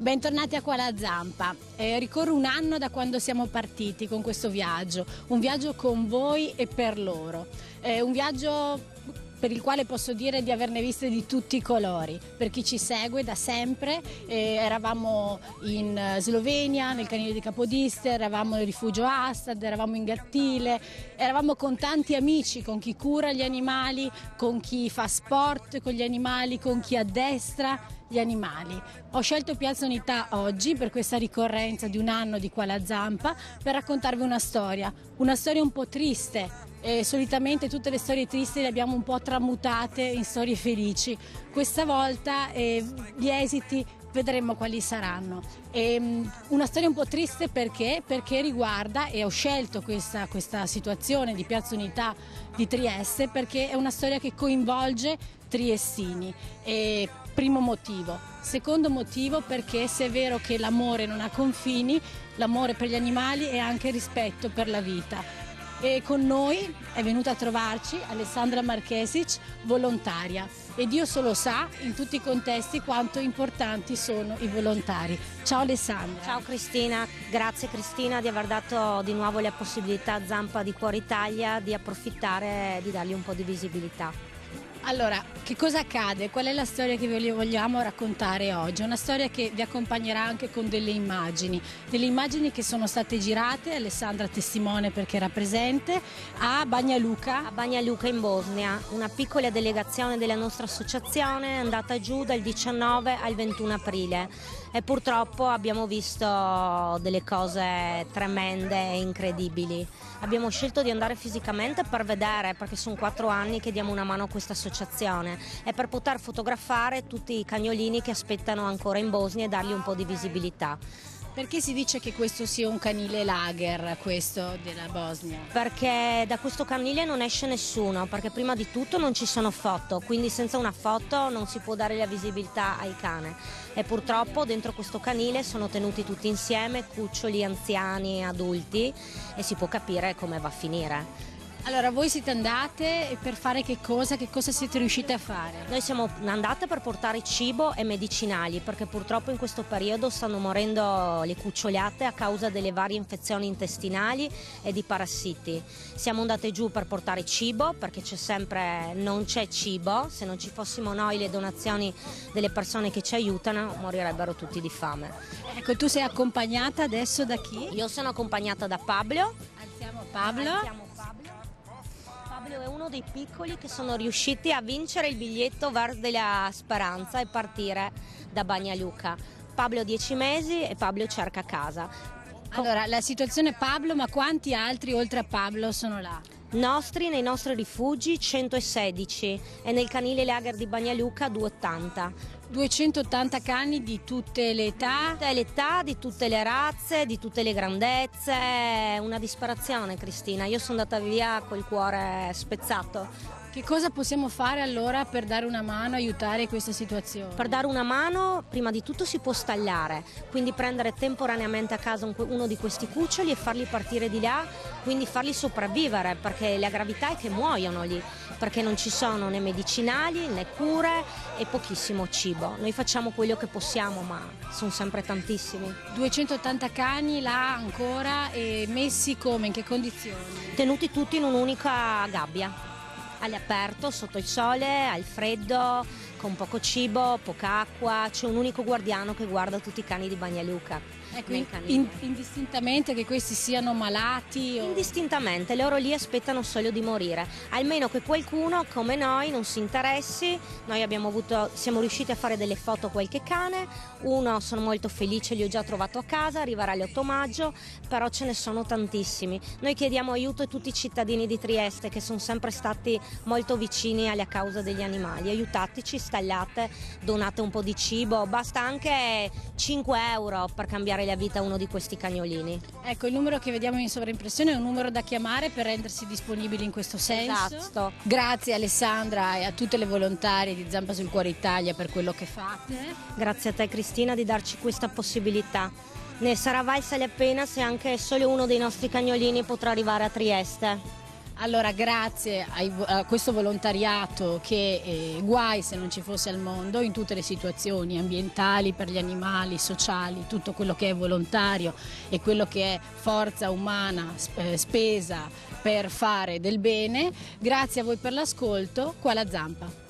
Bentornati a Qua la Zampa. Eh, ricorre un anno da quando siamo partiti con questo viaggio, un viaggio con voi e per loro. Eh, un viaggio per il quale posso dire di averne viste di tutti i colori. Per chi ci segue da sempre, eh, eravamo in Slovenia, nel canile di Capodiste, eravamo nel rifugio Astad, eravamo in Gattile, eravamo con tanti amici, con chi cura gli animali, con chi fa sport con gli animali, con chi addestra gli animali. Ho scelto Piazza Unità oggi per questa ricorrenza di un anno di qua la zampa per raccontarvi una storia, una storia un po' triste. E solitamente tutte le storie tristi le abbiamo un po' tramutate in storie felici. Questa volta eh, gli esiti vedremo quali saranno. E, um, una storia un po' triste perché? Perché riguarda, e ho scelto questa, questa situazione di Piazza Unità di Trieste, perché è una storia che coinvolge triestini. E, primo motivo. Secondo motivo perché se è vero che l'amore non ha confini, l'amore per gli animali è anche rispetto per la vita. E con noi è venuta a trovarci Alessandra Marchesic, volontaria. E Dio solo sa in tutti i contesti quanto importanti sono i volontari. Ciao Alessandra. Ciao Cristina, grazie Cristina di aver dato di nuovo la possibilità a Zampa di Cuore Italia di approfittare e di dargli un po' di visibilità. Allora, che cosa accade? Qual è la storia che vi vogliamo raccontare oggi? Una storia che vi accompagnerà anche con delle immagini, delle immagini che sono state girate, Alessandra testimone perché era presente, a Bagnaluca. A Bagnaluca in Bosnia, una piccola delegazione della nostra associazione è andata giù dal 19 al 21 aprile e purtroppo abbiamo visto delle cose tremende e incredibili. Abbiamo scelto di andare fisicamente per vedere, perché sono quattro anni che diamo una mano a questa associazione e per poter fotografare tutti i cagnolini che aspettano ancora in Bosnia e dargli un po' di visibilità. Perché si dice che questo sia un canile lager, questo della Bosnia? Perché da questo canile non esce nessuno, perché prima di tutto non ci sono foto, quindi senza una foto non si può dare la visibilità al cane. E purtroppo dentro questo canile sono tenuti tutti insieme, cuccioli, anziani, adulti e si può capire come va a finire. Allora, voi siete andate per fare che cosa? Che cosa siete riuscite a fare? Noi siamo andate per portare cibo e medicinali perché purtroppo in questo periodo stanno morendo le cuccioliate a causa delle varie infezioni intestinali e di parassiti. Siamo andate giù per portare cibo perché c'è sempre, non c'è cibo, se non ci fossimo noi le donazioni delle persone che ci aiutano morirebbero tutti di fame. Ecco, tu sei accompagnata adesso da chi? Io sono accompagnata da Pablo. Alziamo Pablo. Alziamo Pablo è uno dei piccoli che sono riusciti a vincere il biglietto verso della speranza e partire da Bagnaluca. Pablo ha 10 mesi e Pablo cerca casa. Allora, la situazione è Pablo, ma quanti altri oltre a Pablo sono là? Nostri nei nostri rifugi 116 e nel canile lager di Bagnaluca 280. 280 cani di tutte le età? Tutte le età, di tutte le razze, di tutte le grandezze, una disperazione Cristina, io sono andata via col cuore spezzato. Che cosa possiamo fare allora per dare una mano, aiutare questa situazione? Per dare una mano, prima di tutto si può stallare, quindi prendere temporaneamente a casa uno di questi cuccioli e farli partire di là, quindi farli sopravvivere, perché la gravità è che muoiono lì, perché non ci sono né medicinali né cure e pochissimo cibo. Noi facciamo quello che possiamo, ma sono sempre tantissimi. 280 cani là ancora e messi come, in che condizioni? Tenuti tutti in un'unica gabbia all'aperto, sotto il sole, al freddo, con poco cibo, poca acqua, c'è un unico guardiano che guarda tutti i cani di Bagnaluca. Ecco, in, indistintamente che questi siano malati? O... Indistintamente, loro lì aspettano solo di morire, almeno che qualcuno come noi non si interessi, noi avuto, siamo riusciti a fare delle foto a qualche cane, uno sono molto felice, li ho già trovato a casa, arriverà l'8 maggio, però ce ne sono tantissimi. Noi chiediamo aiuto a tutti i cittadini di Trieste che sono sempre stati molto vicini alla causa degli animali, aiutateci, stagliate, donate un po' di cibo, basta anche 5 euro per cambiare cambiare la vita a uno di questi cagnolini. Ecco, il numero che vediamo in sovraimpressione è un numero da chiamare per rendersi disponibili in questo senso. Esatto. Grazie Alessandra e a tutte le volontarie di Zampa sul Cuore Italia per quello che fate. Grazie a te Cristina di darci questa possibilità. Ne sarà valsa la pena se anche solo uno dei nostri cagnolini potrà arrivare a Trieste. Allora grazie a questo volontariato che eh, guai se non ci fosse al mondo in tutte le situazioni ambientali, per gli animali, sociali, tutto quello che è volontario e quello che è forza umana eh, spesa per fare del bene. Grazie a voi per l'ascolto, qua la zampa.